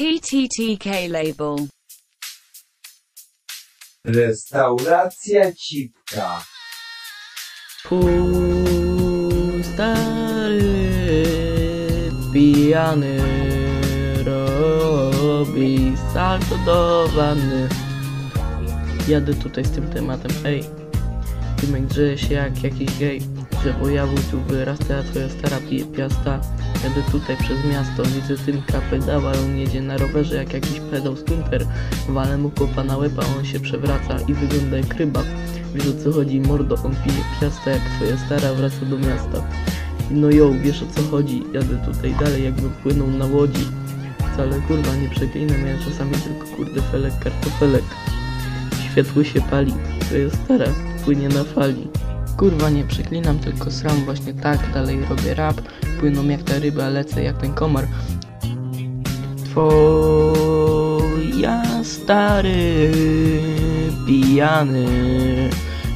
PTTK label. Restauracja Cipka. Pół stary pijany robi salto do wanny. Jadę tutaj z tym tematem, ej. Tymek drzeje się jak jakiś gej. Drzewo jabłek tu wyrasta, a twoja stara piasta. Jadę tutaj przez miasto, widzę Tymka pedała, on jedzie na rowerze jak jakiś pedał stumper. Walę mu kopa na łeb, a on się przewraca i wygląda jak ryba. Wiesz o co chodzi, mordo, on pije piasta jak twoja stara wraca do miasta. No jo, wiesz o co chodzi, jadę tutaj dalej jakbym płynął na łodzi. Wcale kurwa nie przeklinam, ja czasami tylko kurde felek kartofelek. Światło się pali, twoja stara płynie na fali. Kurwa nie przeklinam, tylko sram właśnie tak, dalej robię rap. Płyną jak ta ryba, lecę jak ten komar. Twoja stary pijany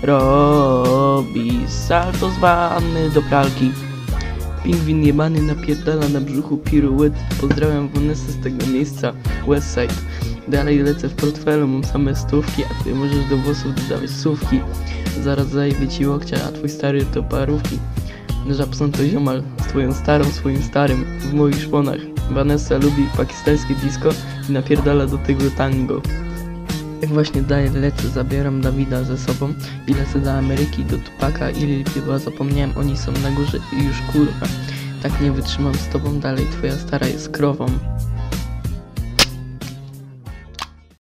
robi salto z wanny do pralki. Pingwin jebany napierdala na brzuchu piruet. Pozdrawiam Vanessę z tego miejsca, Westside. Dalej lecę w portfelu, mam same stówki, a ty możesz do włosów dodawać słówki. Zaraz zajebie ci łokcia, a twój stary to parówki. Żabson to ziomal, z twoją starą, swoim starym, w moich szponach. Vanessa lubi pakistańskie disco i napierdala do tego tango. Jak właśnie daję lecę, zabieram Dawida ze sobą i lecę do Ameryki, do Tupaka i Lil Piwa, zapomniałem, oni są na górze i już kurwa. Tak nie wytrzymam z tobą dalej, twoja stara jest krową.